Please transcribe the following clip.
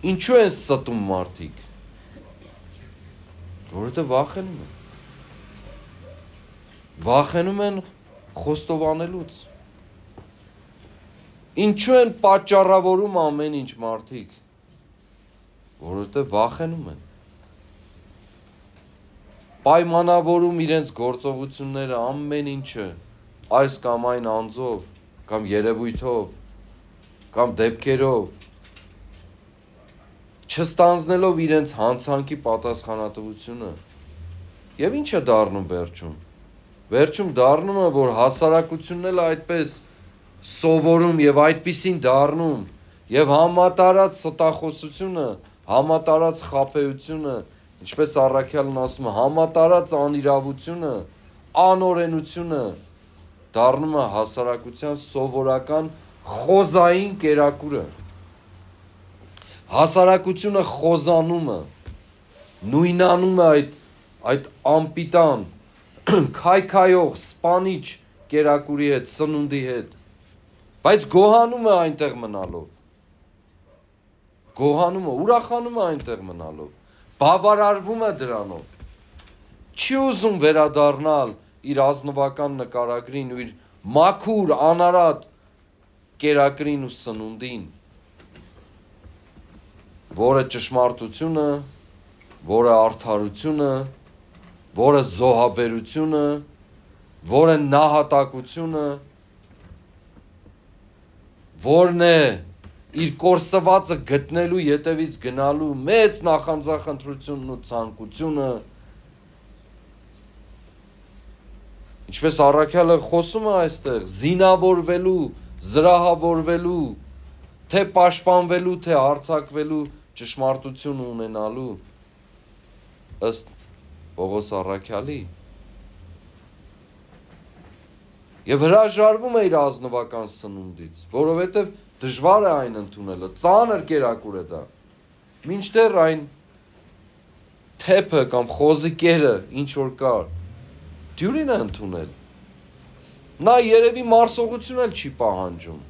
Ինչու են ստում մարդիկ։ Որովհետև վախենում են։ Վախենում են խոստովանելուց։ Ինչու են պատճառավորում ամեն ինչ մարդիկ։ Որովհետև վախենում են պայմանավորում իրենց գործողությունները ամեն ինչը այս կամ այն անձով կամ երևույթով կամ դեպքերով չստանձնելով իրենց հանցանքի պատասխանատվությունը եւ ինչը դառնում վերջում վերջում դառնում է որ հասարակությունն էլ այդպես սովորում եւ այդպիսին դառնում եւ համատարած ստախոսությունը համատարած խափեությունը ինչպես առաքյալն ասում է համատարած անիրավությունը անօրենությունը դառնում է հասարակության սովորական խոզային կերակուրը հասարակությունը խոզանում է նույնանում է այդ այդ ամպիտան քայքայող սպանիչ կերակուրի հետ սնունդի հետ բայց գոհանում է այնտեղ մնալով գոհանում է ուրախանում է այնտեղ մնալով բավարարվում է դրանով չի ուզում վերադառնալ իր ազնվական նկարագրին ու իր մաքուր անարատ կերակրին ու սնունդին որը ճշմարտությունը որը արդարությունը որը զոհաբերությունը որը նահատակությունը որն է իր կորսվածը գտնելու յետևից գնալու մեծ նախանձախնդրությունն ու ցանկությունը ինչպես առաքյալը խոսում է այստեղ զինավորվելու զրահավորվելու թե պաշտպանվելու թե հարցակվելու ճշմարտություն ունենալու ըստ Պողոս առաքյալի եւ հրաժարվում է իր ազնվական սնունդից, որովհետեւ դժվար է այն ընդունելը, ծանր կերակուր է դա։ Մինչդեռ այն թեփը կամ խոզիկերը ինչ որ կար, դյուրին է ընդունել։ Նա երևի մարսողություն էլ չի պահանջում։